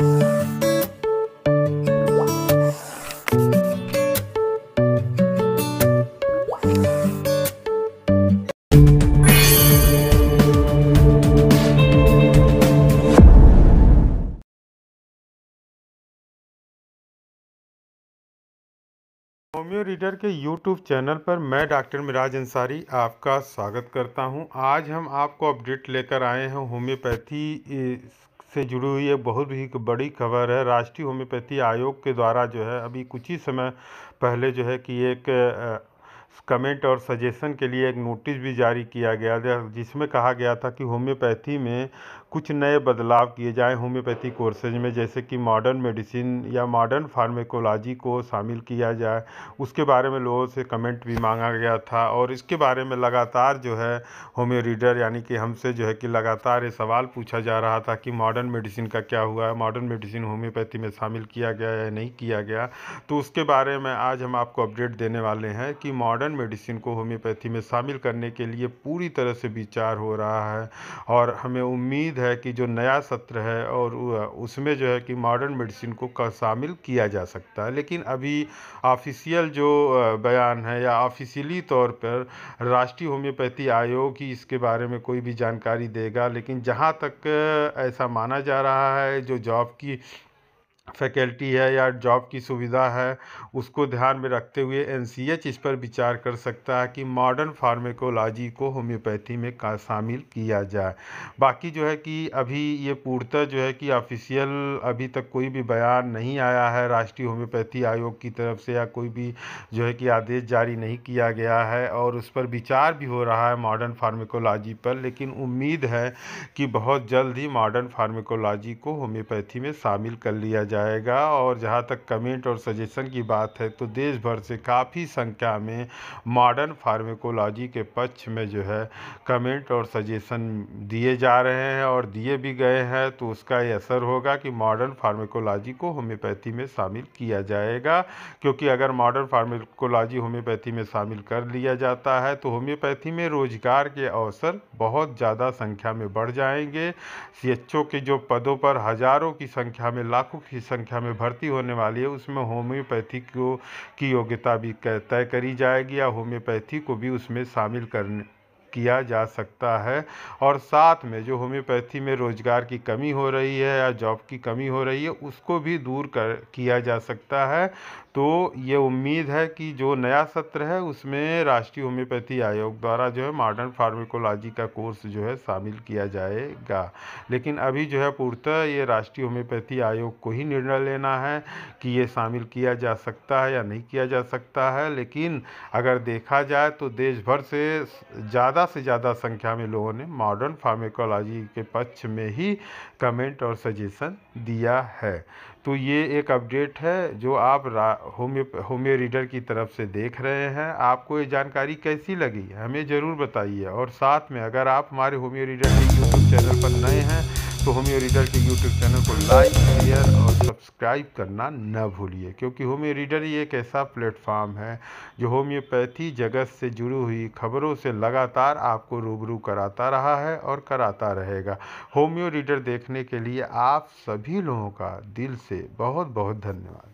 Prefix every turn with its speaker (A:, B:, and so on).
A: Homeo reader के YouTube channel पर मैं डॉक्टर मिराज अंसारी आपका स्वागत करता हूँ। आज हम आपको अपडेट लेकर आए हैं होम्योपैथी से जुड़ी हुई एक बहुत ही बड़ी खबर है। राष्ट्रीय होम्योपैथी आयोग के द्वारा जो है अभी कुछ ही समय पहले जो है कि एक कमेंट और सजेशन के लिए एक नोटिस भी जारी किया गया जिसमें कहा गया था कि होम्योपैथी में कुछ नए बदलाव किए जाएँ होम्योपैथी कोर्सेज में, जैसे कि मॉडर्न मेडिसिन या मॉडर्न फार्मेकोलॉजी को शामिल किया जाए। उसके बारे में लोगों से कमेंट भी मांगा गया था और इसके बारे में लगातार जो है होम्यो रीडर यानी कि हमसे जो है कि लगातार ये सवाल पूछा जा रहा था कि मॉडर्न मेडिसिन का क्या हुआ है मॉडर्न मेडिसिन होम्योपैथी में शामिल किया गया या नहीं किया गया। तो उसके बारे में आज हम आपको अपडेट देने वाले हैं कि मॉडर्न मेडिसिन को होम्योपैथी में शामिल करने के लिए पूरी तरह से विचार हो रहा है और हमें उम्मीद है कि जो नया सत्र है और उसमें जो है कि मॉडर्न मेडिसिन को शामिल किया जा सकता है। लेकिन अभी ऑफिशियल जो बयान है या ऑफिशियली तौर पर राष्ट्रीय होम्योपैथी आयोग ही इसके बारे में कोई भी जानकारी देगा। लेकिन जहाँ तक ऐसा माना जा रहा है, जो जॉब की फैकल्टी है या जॉब की सुविधा है, उसको ध्यान में रखते हुए एन इस पर विचार कर सकता है कि मॉडर्न फार्मेकोलॉजी को होम्योपैथी में का शामिल किया जाए। बाकी जो है कि अभी ये पूर्णतः जो है कि ऑफिशियल अभी तक कोई भी बयान नहीं आया है, राष्ट्रीय होम्योपैथी आयोग की तरफ़ से या कोई भी जो है कि आदेश जारी नहीं किया गया है और उस पर विचार भी हो रहा है मॉडर्न फार्मेकोलॉजी पर, लेकिन उम्मीद है कि बहुत जल्द ही मॉडर्न फार्मेकोलॉजी को होम्योपैथी में शामिल कर लिया जाए। जाएगा और जहाँ तक कमेंट और सजेशन की बात है तो देश भर से काफ़ी संख्या में मॉडर्न फार्मेकोलॉजी के पक्ष में जो है कमेंट और सजेशन दिए जा रहे हैं और दिए भी गए हैं तो उसका ये असर होगा कि मॉडर्न फार्मेकोलॉजी को होम्योपैथी में शामिल किया जाएगा। क्योंकि अगर मॉडर्न फार्मेकोलॉजी होम्योपैथी में शामिल कर लिया जाता है तो होम्योपैथी में रोज़गार के अवसर बहुत ज़्यादा संख्या में बढ़ जाएँगे। सी के जो पदों पर हज़ारों की संख्या में लाखों की संख्या में भर्ती होने वाली है, उसमें होम्योपैथी को की योग्यता भी तय करी जाएगी या होम्योपैथी को भी उसमें शामिल करने किया जा सकता है। और साथ में जो होम्योपैथी में रोज़गार की कमी हो रही है या जॉब की कमी हो रही है, उसको भी दूर कर, किया जा सकता है। तो ये उम्मीद है कि जो नया सत्र है, उसमें राष्ट्रीय होम्योपैथी आयोग द्वारा जो है मॉडर्न फार्मेकोलॉजी का कोर्स जो है शामिल किया जाएगा। लेकिन अभी जो है पूर्णतः ये राष्ट्रीय होम्योपैथी आयोग को ही निर्णय लेना है कि ये शामिल किया जा सकता है या नहीं किया जा सकता है। लेकिन अगर देखा जाए तो देश भर से ज़्यादा ज़्यादा से ज़्यादा संख्या में लोगों ने मॉडर्न फार्मेकोलॉजी के पक्ष में ही कमेंट और सजेशन दिया है। तो ये एक अपडेट है जो आप होम्यो होम्यो रीडर की तरफ़ से देख रहे हैं। आपको ये जानकारी कैसी लगी? हमें ज़रूर बताइए। और साथ में अगर आप हमारे होम्यो रीडर के यूट्यूब चैनल पर नए हैं तो होम्यो रीडर के यूट्यूब चैनल को लाइक शेयर और सब्सक्राइब करना न भूलिए, क्योंकि होम्यो रीडर ही एक ऐसा प्लेटफॉर्म है जो होम्योपैथी जगत से जुड़ी हुई खबरों से लगातार आपको रूबरू कराता रहा है और कराता रहेगा। होम्यो रीडर देखने के लिए आप सभी लोगों का दिल से बहुत बहुत धन्यवाद।